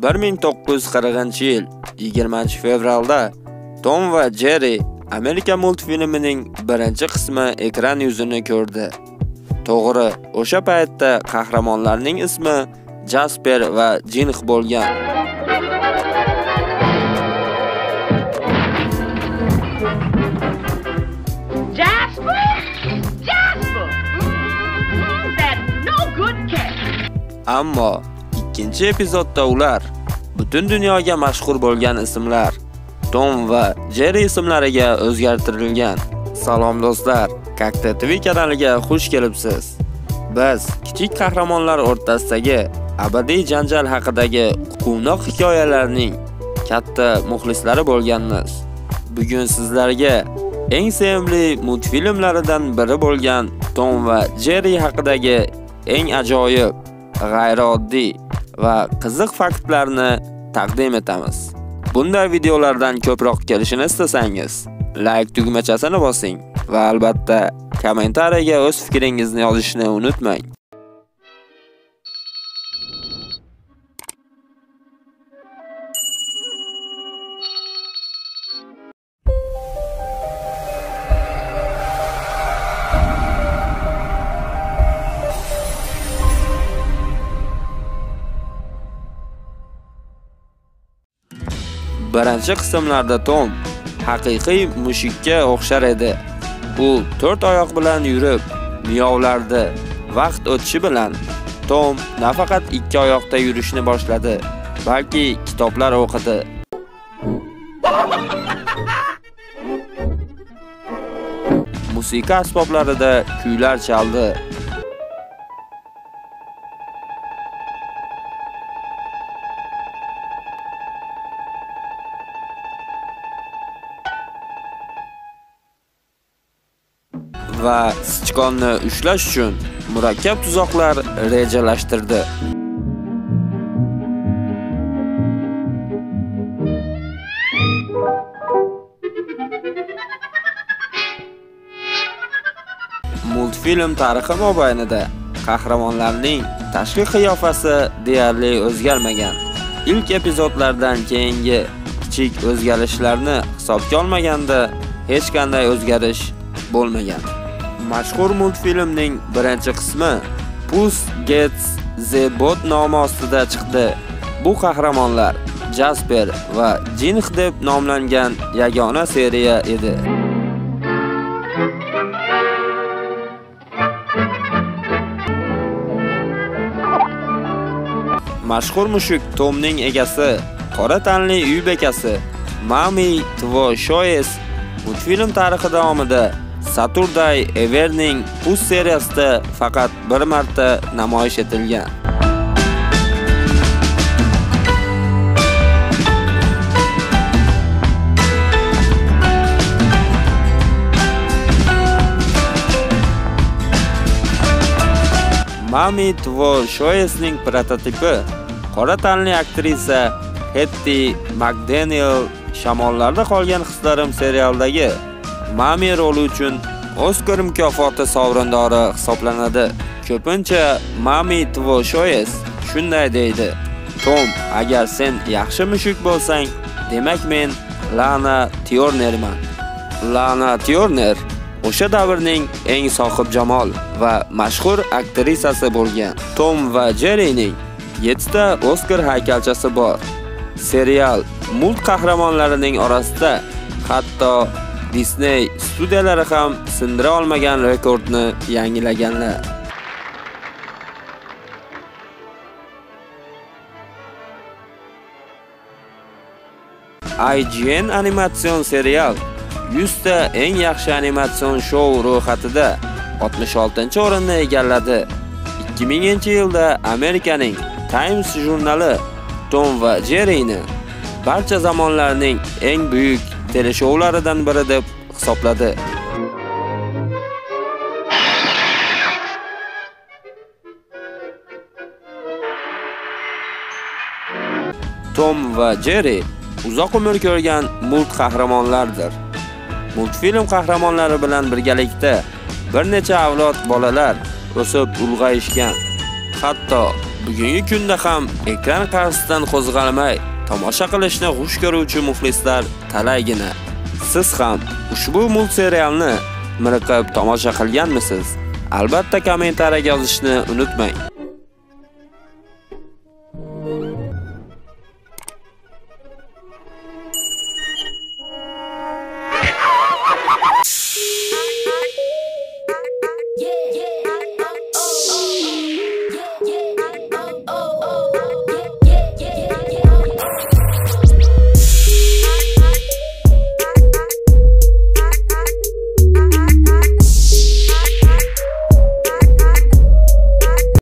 1940-yil 20-fevralda Tom va Jerry Amerika multfilmining birinchi qismi ekran yuzini ko'rdi. To'g'ri, o'sha paytda qahramonlarning ismi Jasper va Jinx bo'lgan. Jasper? Jasper! Mm, that no good cat. Ammo ikkinchi epizodda ular butun dunyoga mashhur bo'lgan ismlar Tom va Jerry ismlariga o'zgartirilgan. Salom do'stlar, Kakta TV kanaliga xush kelibsiz. Biz kichik qahramonlar o'rtasidagi abadiy janjal haqidagi quvnoq hikoyalarning katta muxlislari bo'lganmiz. Bugun sizlarga eng sevimli multfilmlaridan biri bo'lgan Tom va Jerry haqidagi eng ajoyib, g'ayrioddiy va qiziq faktlarni taqdim etamiz. Bunday videolardan ko'proq kelishini istasangiz, like tugmachasini bosing va albatta kommentariyaga o'z fikringizni yozishni unutmang. Birinchi qismlarda Tom haqiqiy mushukka o'xshar edi. U to'rt oyoq bilan yurib, miyovlardi. Vaqt o'tishi bilan Tom nafaqat ikki oyoqda yurishni boshladi, balki kitoblar o'qidi. Musiqa asboblarida kuylar chaldi. Va sichqonni ushlash uchun murakkab tuzoqlar rejalashtirdi. Multfilm tarixi mobaynida qahramonlarning tashqi qiyofasi deyarli o'zgarmagan. Ilk epizodlardan keyingi kichik o'zgarishlarni hisobga olmaganda hech qanday o'zgarish bo'lmagan. Mashhur multfilmning birinchi qismi Puss Gets the Boat nomi ostida chiqdi. Bu qahramonlar Jasper va Jinx deb nomlangan yagona seriya edi. Mashhur mushuk Tomning egasi, qora tanli uy bekasi Mami Tvo Shoes multfilm tarixi davomida Saturday Everning Puss seriyasida faqat bir marta namoyish etilgan. Mami Tvo Shoesning prototipi qora tanli aktrisa Hetty McDaniel Shamollarda qolgan hislarim serialidagi Mami roli uchun Oskar mukofoti sovrindori hisoblanadi. Ko'pincha Mami Tvo Shoes shunday deydi: Tom, agar sen yaxshi mushuk bo'lsang, demak men Lana Tyornerman. Lana Tyorner o'sha davrning eng sohib jamol va mashhur aktrisasi bo'lgan. Tom va Jerryning 7 ta Oskar haykalchasi bor. Serial mult qahramonlarining orasida hatto Disney studiyalari ham sindira olmagan rekordni yangilaganlar. IGN animatsion serial 100 ta eng yaxshi animatsion shou ro'yxatida 66-o'rinni egalladi. 2000-yilda Amerikaning Times jurnali Tom va Jerryni barcha zamonlarning eng buyuk teleshoularidan biri deb hisobladi. Tom va Jerry uzoq umr ko'rgan mult qahramonlardir. Multfilm qahramonlari bilan birgalikda bir necha avlod bolalar o'sib ulg'ayishgan. Hatto Bugungi kunda ham ekran qarshisidan qo'zg'almay tomosha qilishni xush ko'ruvchi muxlislar talaygina. Siz ham ushbu multserialni miriqib tomosha qilganmisiz? Albatta kommentariyaga yozishni unutmang.